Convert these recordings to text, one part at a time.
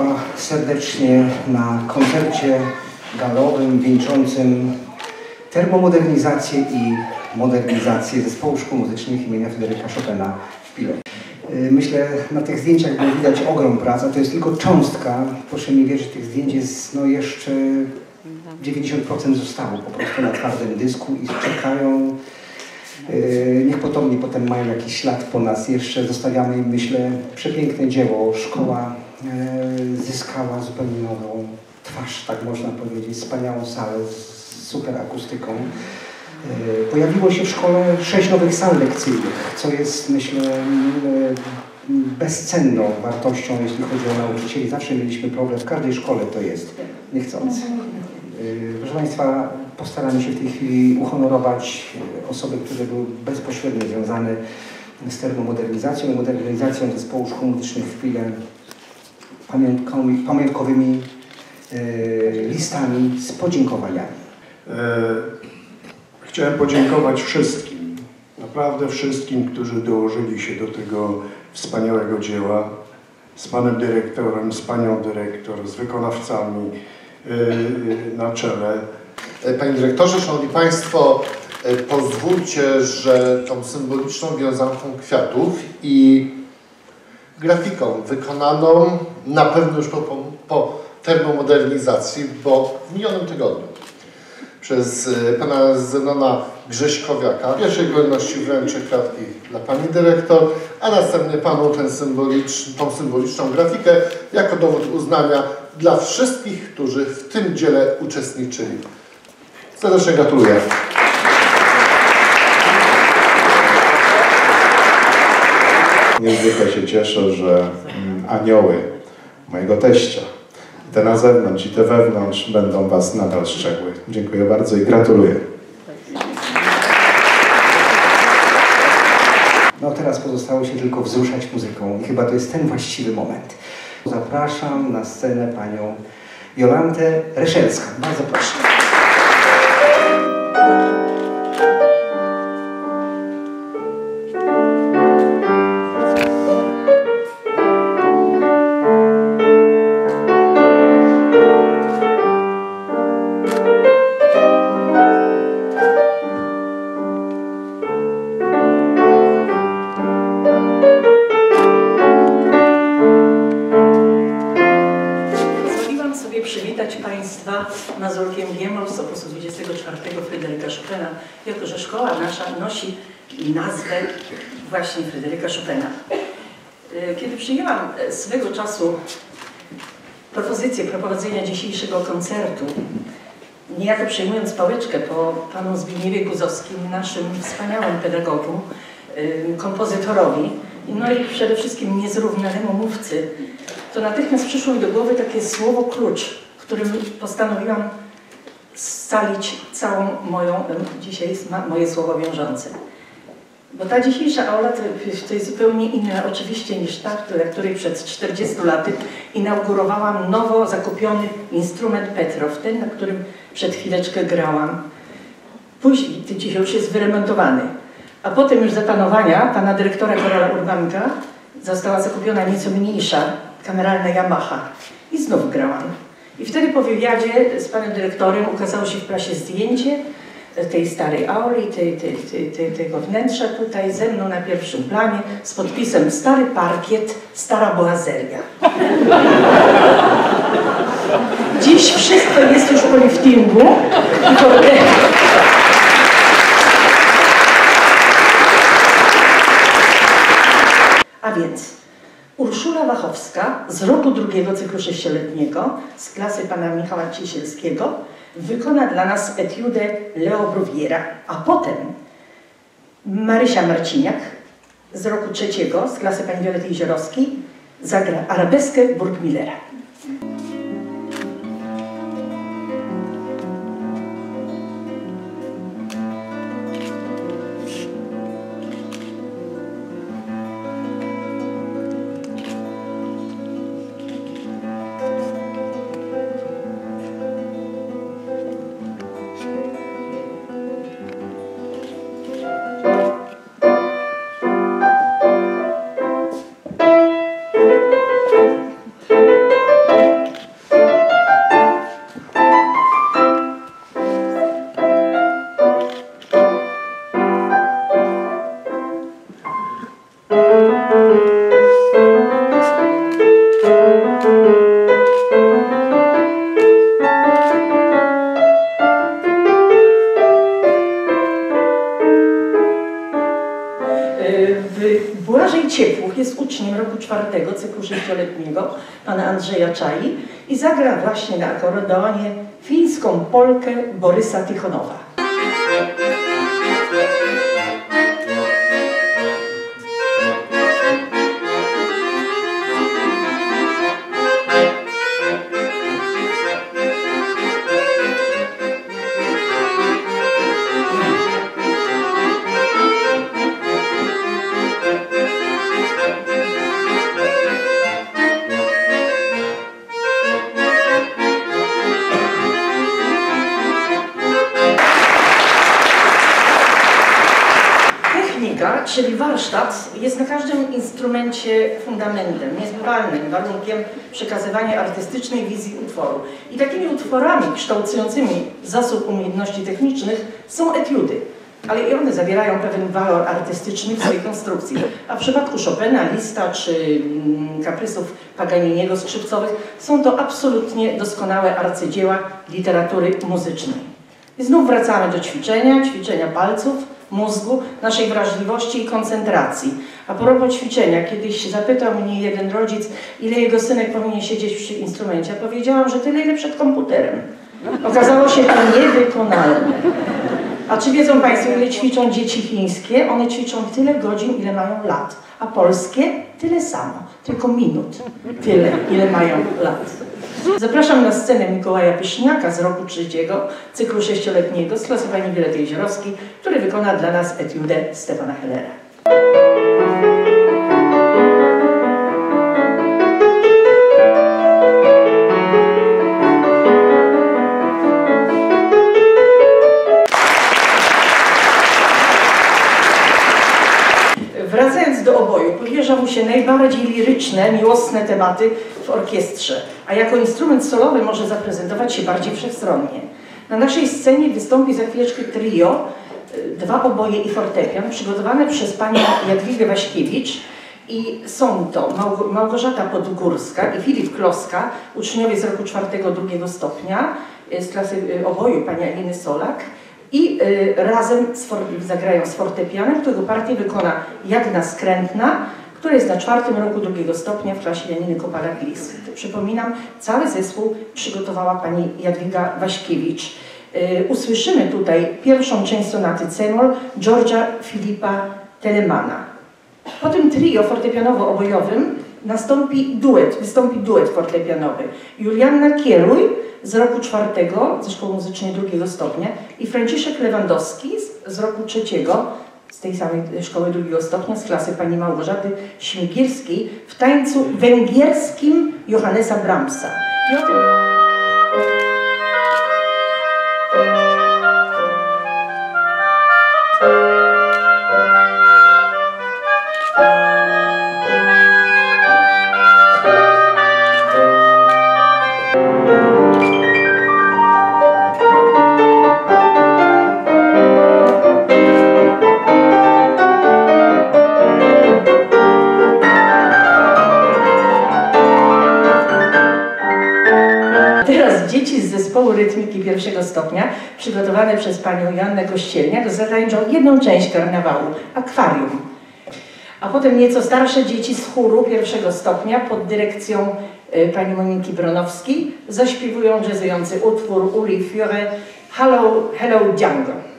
Państwa serdecznie na koncercie galowym wieńczącym termomodernizację i modernizację Zespołu Szkół Muzycznych imienia Fryderyka Chopina w Pile. Y, Myślę, na tych zdjęciach było widać ogrom prac, a to jest tylko cząstka. Proszę mi wierzyć, tych zdjęć jest no jeszcze 90% zostało po prostu na twardym dysku i czekają. Yy, Niech potomni potem mają jakiś ślad po nas. Jeszcze zostawiamy im, myślę, przepiękne dzieło. Szkoła zyskała zupełnie nową twarz, tak można powiedzieć, wspaniałą salę z super akustyką. Yy, Pojawiło się w szkole sześć nowych sal lekcyjnych, co jest, myślę, yy, bezcenną wartością, jeśli chodzi o nauczycieli. Zawsze mieliśmy problem, w każdej szkole to jest niechcący. Proszę Państwa, postaramy się w tej chwili uhonorować osoby, które były bezpośrednio związane z termomodernizacją i modernizacją zespołu szkół muzycznych w Pile pamiątkowymi, pamiątkowymi yy, listami z podziękowaniami. E, Chciałem podziękować wszystkim, naprawdę wszystkim, którzy dołożyli się do tego wspaniałego dzieła, z panem dyrektorem, z panią dyrektor, z wykonawcami e, na czele. Panie dyrektorze, szanowni państwo, e, pozwólcie, że tą symboliczną wiązanką kwiatów i grafiką wykonaną na pewno już po, po, termomodernizacji, bo w minionym tygodniu przez e, pana Zenona Grześkowiaka w pierwszej kolejności wręczę kwiatki dla pani dyrektor, a następnie panu symbolicz, tą symboliczną grafikę jako dowód uznania dla wszystkich, którzy w tym dziele uczestniczyli. Serdecznie gratuluję. Niezwykle się cieszę, że mm, anioły mojego teścia, te na zewnątrz i te wewnątrz będą Was nadal strzegły. Dziękuję bardzo i gratuluję. No teraz pozostało się tylko wzruszać muzyką i chyba to jest ten właściwy moment. Zapraszam na scenę panią Jolantę Reszelską. Bardzo proszę. Mazurkiem Giemol z opusu 24 Fryderyka Chopina, jako że szkoła nasza nosi nazwę właśnie Fryderyka Chopina. E, Kiedy przyjęłam e, swego czasu propozycję prowadzenia dzisiejszego koncertu, niejako przyjmując pałeczkę po panu Zbigniewie Guzowskim, naszym wspaniałym pedagogu, y, kompozytorowi, no i przede wszystkim niezrównanemu mówcy, to natychmiast przyszło mi do głowy takie słowo klucz, którym postanowiłam scalić całą moją, dzisiaj moje słowo wiążące. Bo ta dzisiejsza aula to, to jest zupełnie inna oczywiście niż ta, dla której przed 40 laty inaugurowałam nowo zakupiony instrument Petrow, ten, na którym przed chwileczkę grałam. Później, ty dzisiaj już jest wyremontowany. A potem już za panowania pana dyrektora Karola Urbanka została zakupiona nieco mniejsza kameralna Yamaha. I znów grałam. I wtedy po wywiadzie z panem dyrektorem ukazało się w prasie zdjęcie tej starej auli, tej, tej, tej, tego wnętrza tutaj ze mną na pierwszym planie z podpisem stary parkiet, stara boazeria. Dziś wszystko jest już po liftingu. A więc Urszula Wachowska z roku drugiego cyklu sześcioletniego z klasy pana Michała Ciesielskiego wykona dla nas etiudę Leo Bruwiera, a potem Marysia Marciniak z roku trzeciego z klasy pani Wiolety Jeziorowskiej zagra arabeskę Burgmillera. Czwartego cyklu sześcioletniego pana Andrzeja Czai i zagra właśnie na akordeonie fińską polkę Borysa Tychonowa. Czyli warsztat, jest na każdym instrumencie fundamentem, niezbywalnym warunkiem przekazywania artystycznej wizji utworu. I takimi utworami kształtującymi zasób umiejętności technicznych są etiudy. Ale i one zawierają pewien walor artystyczny w swojej konstrukcji. A w przypadku Chopina, Lista czy mm, kaprysów Paganiniego skrzypcowych są to absolutnie doskonałe arcydzieła literatury muzycznej. I znów wracamy do ćwiczenia, ćwiczenia palców, mózgu, naszej wrażliwości i koncentracji. A propos ćwiczenia, kiedyś zapytał mnie jeden rodzic, ile jego synek powinien siedzieć przy instrumencie. Ja powiedziałam, że tyle, ile przed komputerem. Okazało się to niewykonalne. A czy wiedzą Państwo, ile ćwiczą dzieci chińskie? One ćwiczą tyle godzin, ile mają lat. A polskie? Tyle samo, tylko minut. Tyle, ile mają lat. Zapraszam na scenę Mikołaja Pyszniaka z roku trzeciego, cyklu sześcioletniego z klasy pani Wielety Jeziorowskiej, który wykona dla nas etiudę Stefana Hellera. Wracając do oboju, powierza mu się najbardziej liryczne, miłosne tematy orkiestrze, a jako instrument solowy może zaprezentować się bardziej wszechstronnie. Na naszej scenie wystąpi za chwileczkę trio, y, dwa oboje i fortepian, przygotowane przez panią Jadwigę Waśkiewicz i są to Małg- Małgorzata Podgórska i Filip Kloska, uczniowie z roku czwartego, drugiego stopnia, y, z klasy y, oboju pani Aliny Solak i y, razem z zagrają z fortepianem, którego partię wykona Jagna Skrętna, która jest na czwartym roku drugiego stopnia w klasie Janiny Kopala-Glis. Przypominam, cały zespół przygotowała pani Jadwiga Waśkiewicz. Y, usłyszymy tutaj pierwszą część sonaty C-moll Georgia Filipa Telemana. Po tym trio fortepianowo-obojowym nastąpi duet, wystąpi duet fortepianowy. Julianna Kieruj z roku czwartego, ze szkoły muzycznej drugiego stopnia i Franciszek Lewandowski z, z roku trzeciego, z tej samej szkoły drugiego stopnia, z klasy pani Małgorzaty Śmigierskiej w tańcu węgierskim Johannesa Brahmsa. Przygotowane przez panią Joannę Kościelniak, zatańczą jedną część karnawału, akwarium. A potem nieco starsze dzieci z chóru pierwszego stopnia pod dyrekcją y, pani Moniki Bronowskiej zaśpiewują jazzujący utwór Uli Führer Hello, Hello Django.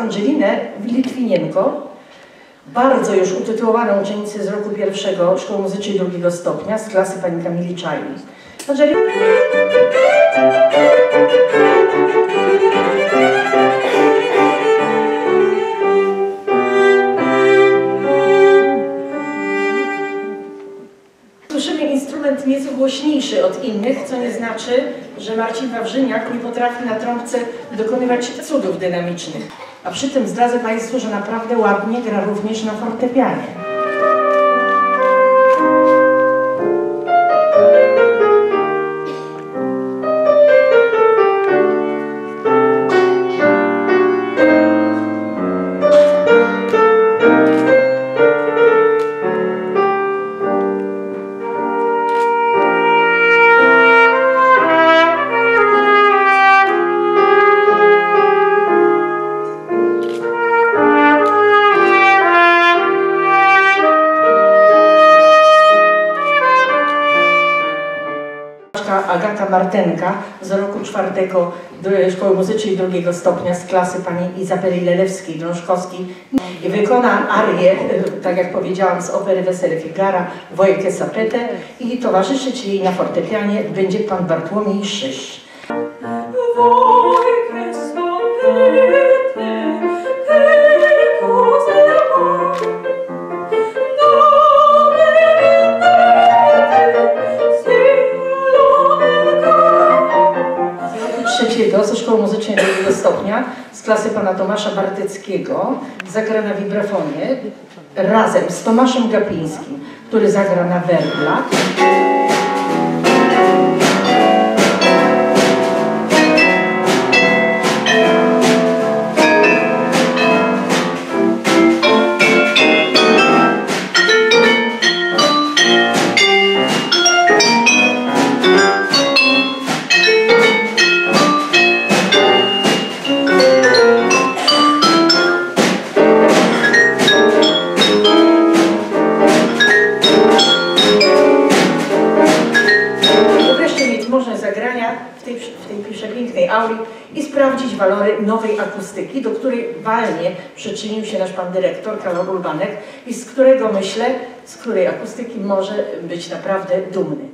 Angelinę Litwinienko, bardzo już utytułowaną uczennicę z roku pierwszego Szkoły Muzycznej drugiego stopnia z klasy pani Kamili Czajni. Słyszymy instrument nieco głośniejszy od innych, co nie znaczy, że Marcin Wawrzyniak nie potrafi na trąbce dokonywać cudów dynamicznych. A przy tym zdradzę Państwu, że naprawdę ładnie gra również na fortepianie. Martenka z roku czwartego Szkoły Muzycznej drugiego stopnia z klasy pani Izabeli Lelewskiej-Drążkowskiej i wykona arię, tak jak powiedziałam, z opery Wesele Figara, Wojkę Sapetę i towarzyszyć jej na fortepianie będzie pan Bartłomiej Szysz. Klasy pana Tomasza Bartyckiego zagra na wibrafonie razem z Tomaszem Gapińskim, który zagra na werblach. Nowej akustyki, do której walnie przyczynił się nasz pan dyrektor Karol Urbanek i z którego myślę, z której akustyki może być naprawdę dumny.